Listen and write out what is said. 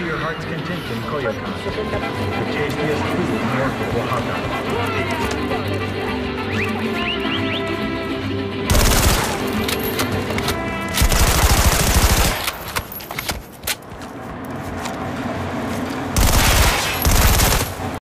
to your heart's content in Koyokan, the JPS 2 near Oaxaca.